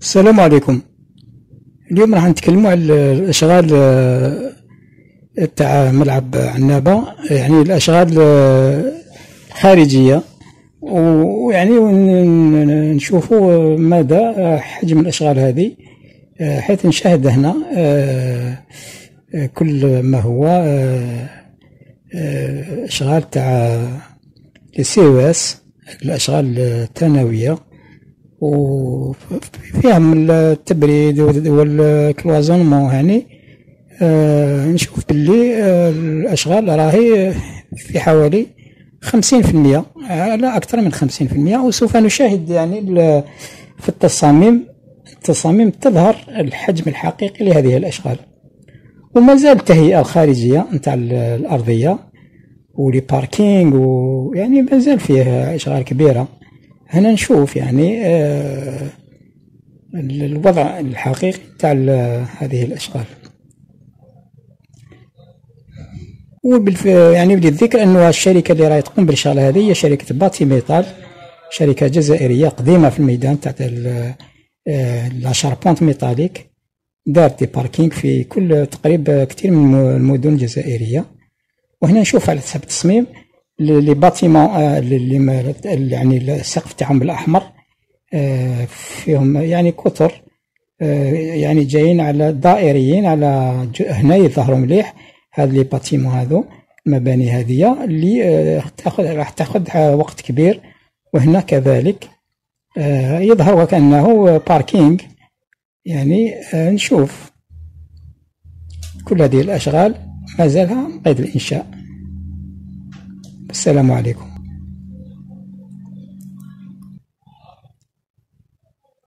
السلام عليكم. اليوم راح نتكلموا على الأشغال آه، تاع ملعب عنابة. يعني الأشغال آه، الخارجيه ويعني نشوفوا مدى حجم الأشغال هذه. آه، حيث نشاهد هنا كل ما هو أشغال تاع السي أو اس الأشغال الثانوية. وفيها من التبريد والكلوازونمون يعني آه نشوف باللي آه الأشغال راهي في حوالي خمسين في المية لا أكثر من خمسين في المية وسوف نشاهد يعني في التصاميم التصاميم تظهر الحجم الحقيقي لهذه الأشغال. وما زال التهيئة الخارجية نتاع الأرضية و les parkings ويعني ما زال فيه أشغال كبيرة. هنا نشوف يعني آه الوضع الحقيقي تاع هذه الأشغال. وبالف يعني بدي الذكر أنه الشركة اللي راهي تقوم بالشغل هذه هي شركة Batimetal شركة جزائرية قديمة في الميدان تاع آه، la charpente métallique دارت des parkings في كل تقريبا كثير من المدن الجزائرية. وهنا نشوف على حسب التصميم les bâtiments اللي يعني السقف تاعهم بالاحمر آه، فيهم يعني كثر آه، يعني جايين على دائريين على هنا يظهروا مليح. هاد les bâtiments هذو المباني هذه اللي آه، تاخذ راح تاخذ وقت كبير. وهنا كذلك يظهر وكأنه parking يعني نشوف كل هذه الأشغال. ما زالها قيد الإنشاء. السلام عليكم.